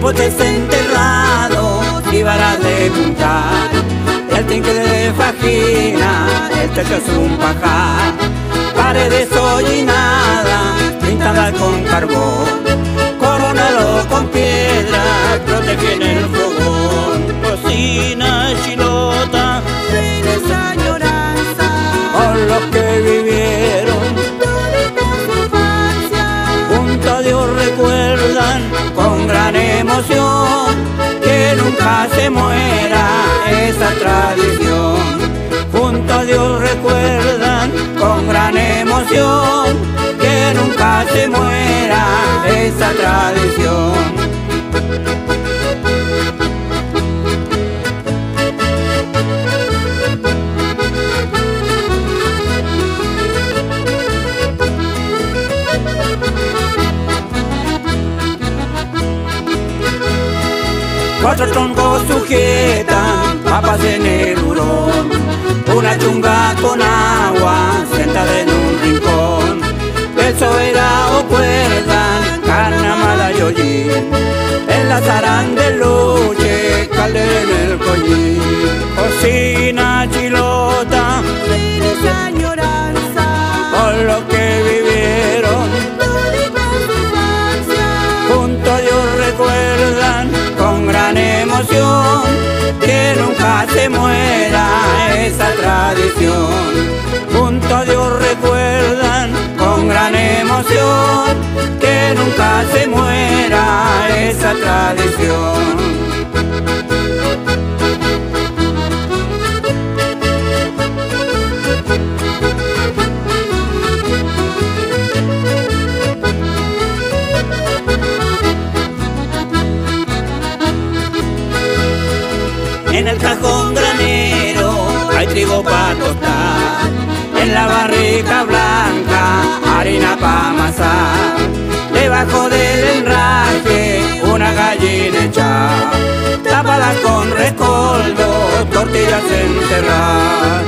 cuerpo está enterrado y vara de puntar. El trinque de vagina, el techo es un pajar, paredes hollinadas emoción que nunca se muera esa tradición. Junto a Dios recuerdan con gran emoción Cuatro troncos sujetan papas en el hurón, una chunga con agua sentada en un rincón. Eso era o cuerda, carnamala y hollín, en la zarán luche, caldera en el collín. En el cajón granero hay trigo para tostar. En la barrica blanca harina para amasar. Debajo del enraje una gallina hecha. Tapada con recoldo, tortillas enterradas.